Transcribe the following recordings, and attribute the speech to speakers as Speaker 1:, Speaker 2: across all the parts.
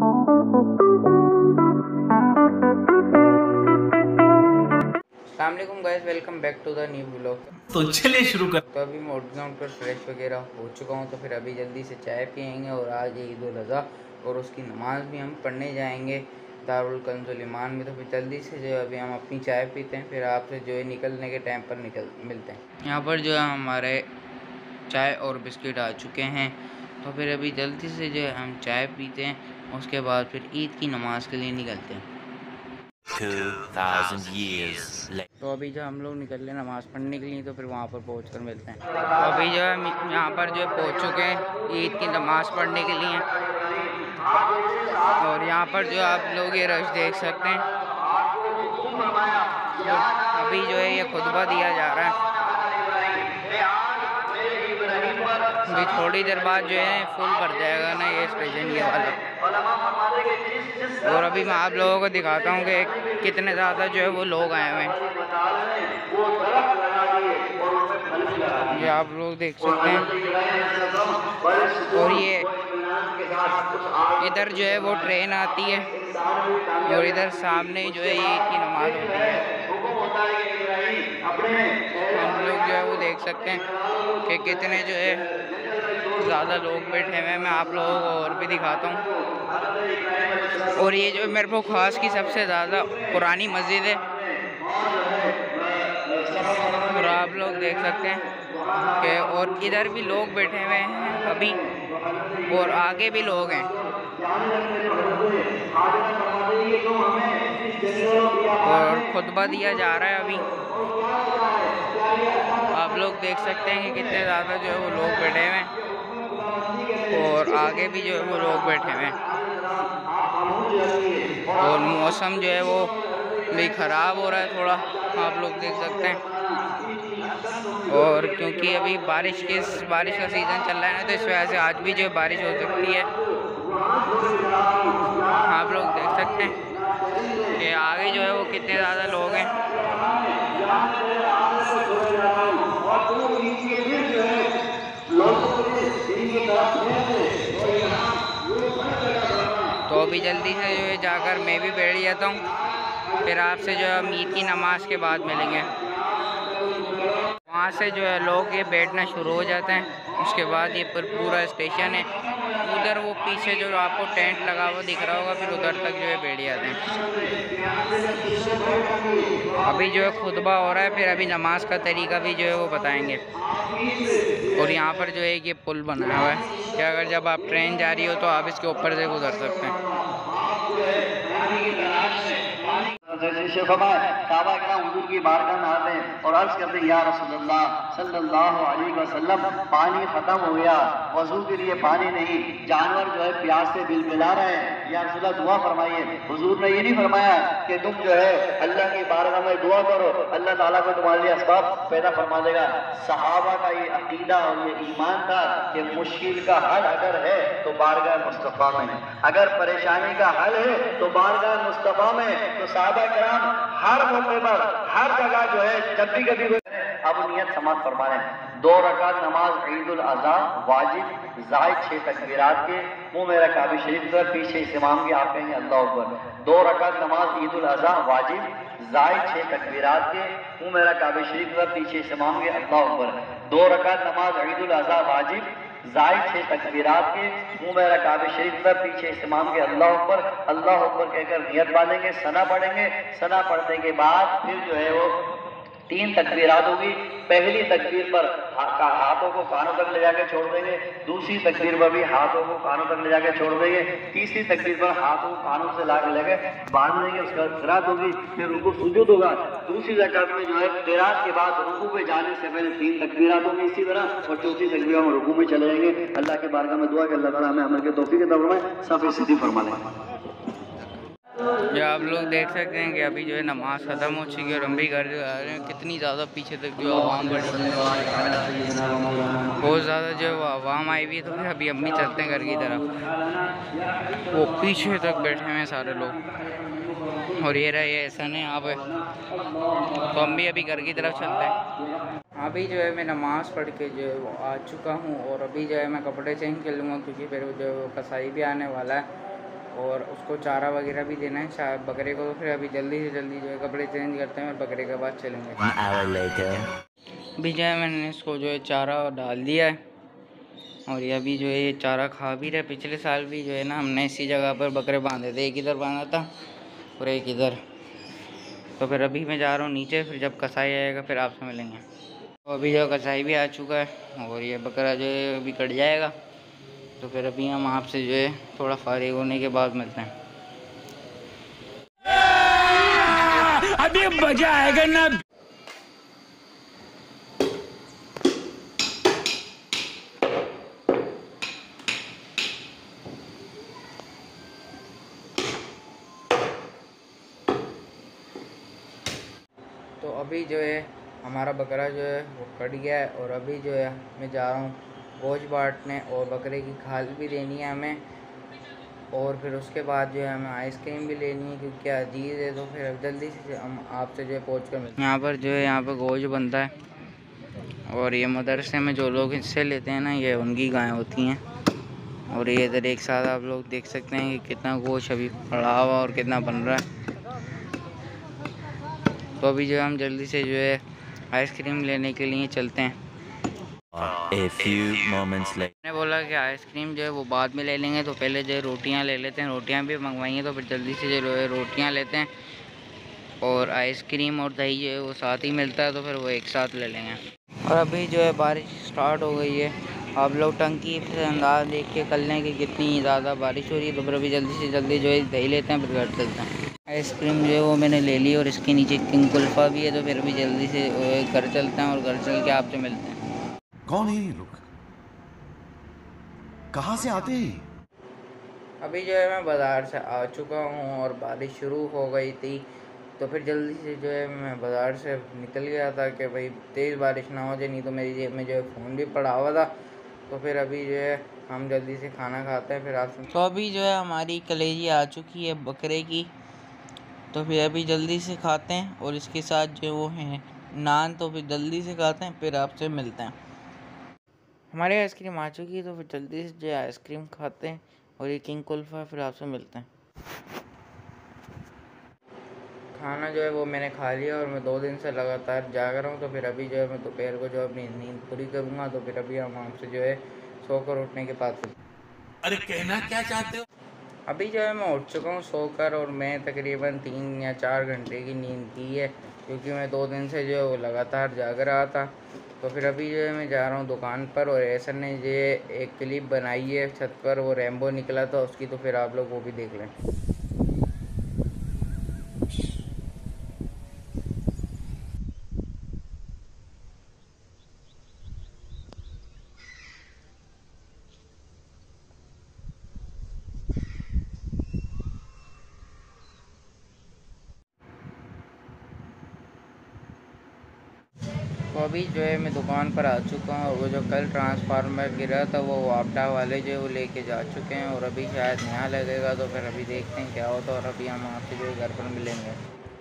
Speaker 1: Allam guys welcome back to the new blog.
Speaker 2: तो चलिए शुरू कर
Speaker 1: तो अभी मैं ग्राउंड पर फ्रेश वगैरह हो चुका हूँ तो फिर अभी जल्दी से चाय पियेंगे और आज ईद उल और उसकी नमाज़ भी हम पढ़ने जाएँगे दारुल कंजुलमान में। तो फिर जल्दी से जो है अभी हम अपनी चाय पीते हैं फिर आपसे जो है निकलने के टाइम पर निकल मिलते हैं। यहाँ पर जो है हमारे चाय और बिस्किट आ चुके हैं तो फिर अभी जल्दी से जो है हम चाय पीते हैं। उसके बाद फिर ईद की नमाज़ के लिए निकलते हैं।
Speaker 2: 2000 years later.
Speaker 1: तो अभी जो हम लोग निकल रहे नमाज़ पढ़ने के लिए तो फिर वहाँ पर पहुँच कर मिलते हैं। तो अभी जो है यहाँ पर जो है पहुँच चुके हैं ईद की नमाज़ पढ़ने के लिए। और यहाँ पर जो आप लोग ये रश देख सकते हैं। तो अभी जो है ये खुतबा दिया जा रहा है। अभी थोड़ी देर बाद जो है फुल भर जाएगा ना ये स्टेशन ये वाला। और अभी मैं आप लोगों को दिखाता हूँ कि कितने ज़्यादा जो है वो लोग आए हुए हैं। ये आप लोग देख सकते हैं। और ये इधर जो है वो ट्रेन आती है और इधर सामने जो है ये की नमाज़ होती है। हम लोग जो है वो देख सकते हैं कि कितने जो है ज़्यादा लोग बैठे हुए हैं। मैं आप लोगों को और भी दिखाता हूँ। और ये जो मेरे को ख़ास की सबसे ज़्यादा पुरानी मस्जिद है। और आप लोग देख सकते हैं कि और इधर भी लोग बैठे हुए हैं अभी, और आगे भी लोग हैं। और खुतबा दिया जा रहा है अभी। आप लोग देख सकते हैं कि कितने ज़्यादा जो है वो लोग बैठे हुए हैं, और आगे भी जो है वो लोग बैठे हुए हैं। और मौसम जो है वो भी ख़राब हो रहा है थोड़ा, आप लोग देख सकते हैं। और क्योंकि अभी बारिश के बारिश का सीज़न चल रहा है ना तो इस वजह से आज भी जो बारिश हो सकती है। आप लोग देख सकते हैं कि आगे जो है वो कितने ज़्यादा लोग हैं तो अभी जल्दी से जो है जाकर मैं भी बैठ जाता हूँ। फिर आपसे जो है ईद की नमाज़ के बाद मिलेंगे। वहाँ से जो है लोग ये बैठना शुरू हो जाते हैं। उसके बाद ये पर, पूरा स्टेशन है। उधर वो पीछे जो आपको टेंट लगा हुआ दिख रहा होगा, फिर उधर तक जो है बैठ जाते हैं। अभी जो है खुतबा हो रहा है, फिर अभी नमाज़ का तरीका भी जो है वो बताएँगे। और यहाँ पर जो है ये पुल बना हुआ है। कि अगर जब आप ट्रेन जा रही हो तो आप इसके ऊपर से गुजर सकते हैं।
Speaker 3: की बारगाह आते हैं और अर्ज़ करते वसल्लम, पानी खत्म हो गया, वज़ू के लिए पानी नहीं, जानवर जो है प्यास से बिलबिला रहे हैं। या रसूलुल्लाह, दुआ फरमाइए। हुजूर ने ये नहीं फरमाया कि तुम जो है अल्लाह की बारगाह में दुआ करो, अल्लाह ताला को तुम्हारे लिए असबाब पैदा फरमा देगा। सहाबा का ये अकीदा और ये ईमान था कि मुश्किल का हल अगर है तो बारगाह मुस्तफ़ा में अगर परेशानी का हल है तो बारगाह मुस्तफ़ा में तो साहबा कराम हर मौके पर हर जगह जो है भी कभी अब नियत समाज फरमा रहे दो रकात नमाज़ ईद उल अजहा, वाजिब जायद छः तकबीरात के, मुँह मेरा काबी शरीफ पर पीछे इमाम के आप कहेंगे अल्लाह अकबर। दो रकात नमाज़ ईद उल अजहा, वाजिब जायद छः तकबीरात के, मुँह मेरा काबी शरीफ पर पीछे इमाम के, अल्लाह अकबर। दो रकात नमाज़ ईद उल अजहा, वाजिब जायद थे तकबीरात के, मुँह मेरा काबे शरीफ पर पीछे इस्तेमाल के अल्लाह ऊपर अल्लाह ऊपर कहकर नियत बांधेंगे, सना पढ़ेंगे, सना पढ़ने के बाद फिर जो है वो तीन तकबीरात होगी। पहली तकबीर पर हा, हाथों को कानों तक ले जाकर छोड़ देंगे दूसरी तकबीर पर भी हाथों को कानों तक ले जाकर छोड़ देंगे तीसरी तकबीर पर हाथों को कानों से ला के लगे बाँध देंगे उसका किरात होगी फिर उनको सुजूद होगा। दूसरी रकात में जो है किरात के बाद रुकू पे जाने से पहले तीन तकबीरात होंगी इसी तरह और चौथी तकबीर में रुकू में चले जाएँगे। अल्लाह के बारगाह में दुआ कि अल्लाह ताला हमें अमल के तोफ़ी के दौर में सफ़ी सीधी फरमा लें।
Speaker 1: जो आप लोग देख सकते हैं कि अभी जो है नमाज़ ख़त्म हो चुकी है और हम भी घर जो आ रहे हैं। कितनी ज़्यादा पीछे तक जो आवाम बढ़ी बहुत ज़्यादा जो आवाम आई हुई है तो अभी हम भी चलते हैं घर की तरफ़। वो पीछे तक बैठे हुए हैं सारे लोग। और ये रहे ऐसा नहीं यहाँ पे तो हम भी अभी घर की तरफ़ चलते हैं। अभी जो है मैं नमाज़ पढ़ के जो है वो आ चुका हूँ और अभी जो है मैं कपड़े चेंज कर लूँगा, क्योंकि फिर जो कसाई भी आने वाला है। और उसको चारा वगैरह भी देना है बकरे को तो फिर अभी जल्दी से जल्दी जो है कपड़े चेंज करते हैं और बकरे के बाद चलेंगे। अभी जो है मैंने इसको जो है चारा डाल दिया है और ये अभी जो है ये चारा खा भी रहा है। पिछले साल भी जो है ना हमने इसी जगह पर बकरे बांधे थे एक इधर बांधा था और एक इधर। तो फिर अभी मैं जा रहा हूँ नीचे फिर जब कसाई आएगा फिर आपसे मिलेंगे। तो अभी जो कसाई भी आ चुका है और ये बकरा जो है अभी कट जाएगा। तो फिर अभी हम आपसे जो है थोड़ा फारिग होने के बाद मिलते हैं।
Speaker 2: अभी मज़ा आएगा ना।
Speaker 1: तो अभी जो है हमारा बकरा जो है वो कट गया है और अभी जो है मैं जा रहा हूँ गोश्त बांटने और बकरे की खाल भी देनी है हमें। और फिर उसके बाद जो है हमें आइसक्रीम भी लेनी है क्योंकि अज़ीज़ है तो फिर जल्दी से हम आपसे जो है पहुँच कर मिलते हैं। यहाँ पर जो है, यहाँ पर गोश्त बनता है। और ये मदरसे में जो लोग हिस्से लेते हैं ना, ये उनकी गायें होती हैं। और ये इधर एक साथ आप लोग देख सकते हैं कि कितना गोश अभी पड़ा हुआ और कितना बन रहा है। तो अभी जो हम जल्दी से जो है आइसक्रीम लेने के लिए चलते हैं।
Speaker 2: A few moments later.
Speaker 1: मैंने बोला कि आइसक्रीम जो है वो बाद में ले लेंगे तो पहले जो है रोटियाँ ले लेते हैं। रोटियाँ भी मंगवाई हैं तो फिर जल्दी से जो है रोटियाँ लेते हैं। और आइसक्रीम और दही जो है वो साथ ही मिलता है तो फिर वो एक साथ ले लेंगे। और अभी जो है बारिश स्टार्ट हो गई है। आप लोग टंकी से अंदाज देख के कर लें कि कितनी ज़्यादा बारिश हो रही है तो फिर अभी जल्दी से जल्दी जो है दही लेते हैं, फिर घर चलते हैं। आइसक्रीम जो है वो मैंने ले ली और इसके नीचे किंग कुल्फ़ा भी है तो फिर अभी जल्दी से घर चलते हैं और घर चल के आपसे मिलते हैं।
Speaker 4: कौन है ये लोग? कहाँ से आते हैं?
Speaker 1: अभी जो है मैं बाज़ार से आ चुका हूँ और बारिश शुरू हो गई थी तो फिर जल्दी से जो है मैं बाज़ार से निकल गया था कि भाई तेज़ बारिश ना हो जाए नहीं तो मेरी जेब में जो है फ़ोन भी पड़ा हुआ था। तो फिर अभी जो है हम जल्दी से खाना खाते हैं फिर आपसे तो अभी जो है हमारी कलेजी आ चुकी है बकरे की। तो फिर अभी जल्दी से खाते हैं और इसके साथ जो वो हैं नान तो फिर जल्दी से खाते हैं फिर आपसे मिलते हैं। हमारी आइसक्रीम आ चुकी है तो फिर जल्दी से जो आइसक्रीम खाते हैं और ये किंग कुल्फ़ा फिर आपसे मिलते हैं। खाना जो है वो मैंने खा लिया और मैं दो दिन से लगातार जाग रहा हूँ तो फिर अभी जो है मैं दोपहर को जो अपनी नींद पूरी करूँगा तो फिर अभी हम आपसे जो है सोकर उठने के बाद
Speaker 2: अरे कहना क्या चाहते हो?
Speaker 1: अभी जो है मैं उठ चुका हूँ सोकर और मैं तकरीबन तीन या चार घंटे की नींद की है क्योंकि मैं दो दिन से जो है वो लगातार जाग रहा था। तो फिर अभी जो है मैं जा रहा हूँ दुकान पर और ऐसा ने जो एक क्लिप बनाई है छत पर, वो रेमबो निकला था, उसकी तो फिर आप लोग वो भी देख लें। तो अभी जो है मैं दुकान पर आ चुका हूँ और वो जो कल ट्रांसफार्मर गिरा था वो वापडा वाले जो है वो लेके जा चुके हैं और अभी शायद नया लगेगा तो फिर अभी देखते हैं क्या होता है और अभी हम आपसे जो है घर पर मिलेंगे।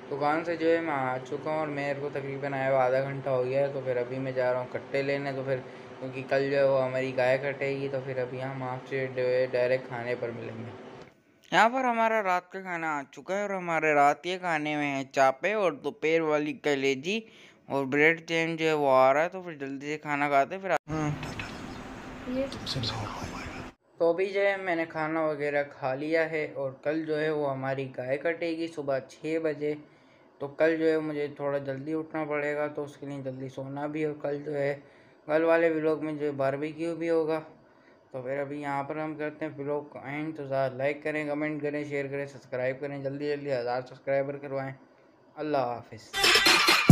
Speaker 1: दुकान से जो है मैं आ चुका हूँ और मेरे को तकरीबन आया हुआ आधा घंटा हो गया है तो फिर अभी मैं जा रहा हूँ कट्टे लेने तो फिर क्योंकि कल जो है वो हमारी गाय कटेगी तो फिर अभी हम आपसे जो है डायरेक्ट खाने पर मिलेंगे। यहाँ पर हमारा रात का खाना आ चुका है और हमारे रात के खाने में है चापे और दोपहर वाली कलेजी और ब्रेड जैम जो है वो आ रहा है तो फिर जल्दी से खाना खाते फिर आ- तो अभी जो है मैंने खाना वगैरह खा लिया है और कल जो है वो हमारी गाय कटेगी सुबह छः बजे। तो कल जो है मुझे थोड़ा जल्दी उठना पड़ेगा तो उसके लिए जल्दी सोना भी और कल जो है कल वाले व्लॉग में जो है बारबेक्यू भी होगा। तो फिर अभी यहाँ पर हम करते हैं व्लॉग को एंड तो ज़्यादा लाइक करें कमेंट करें शेयर करें सब्सक्राइब करें। जल्दी जल्दी हज़ार सब्सक्राइबर करवाएँ। अल्लाह हाफिज़।